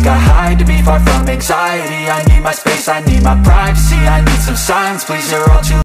seek, I hide to be far from anxiety. I need my space, I need my privacy. I need some silence, please, you're all too